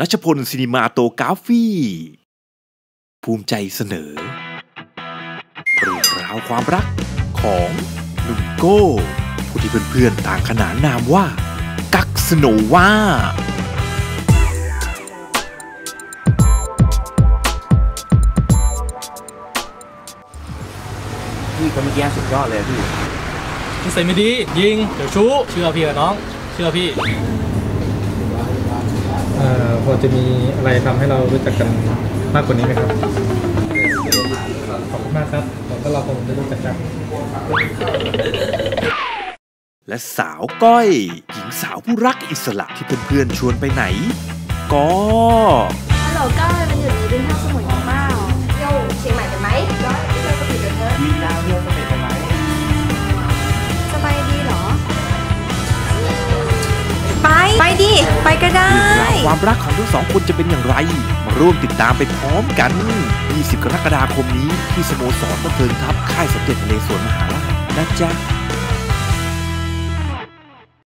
นัชพลซินิมาโตกราฟีภูมิใจเสนอเรื่องราวความรักของหนุ่มโก้ผู้ที่เพื่อนๆต่างขนานนามว่า กักสโนวาพี่คนเมื่อกี้สุดยอดเลยพี่นิสัยไม่ดี ยิง เดี๋ยวชู้เชื่อพี่กับน้อง เชื่อพี่เอ่อพอ จะมีอะไรทำให้เรารู้จักกันมากกว่านี้ไหมครับ ขอบคุณมากครับผมก็เราคงจะรู้จักกัน และสาวก้อย หญิงสาวผู้รักอิสระที่เพื่อนๆชวนไปไหน ก็ ไปดิ ไปก็ได้ ความรักของทั้งสองคนจะเป็นอย่างไร มาร่วมติดตามไปพร้อมกัน 20 กรกฎาคมนี้ที่สโมสรบันเทิงทัพค่ายสมเด็จนเลสวนมหาราชนะจ๊ะ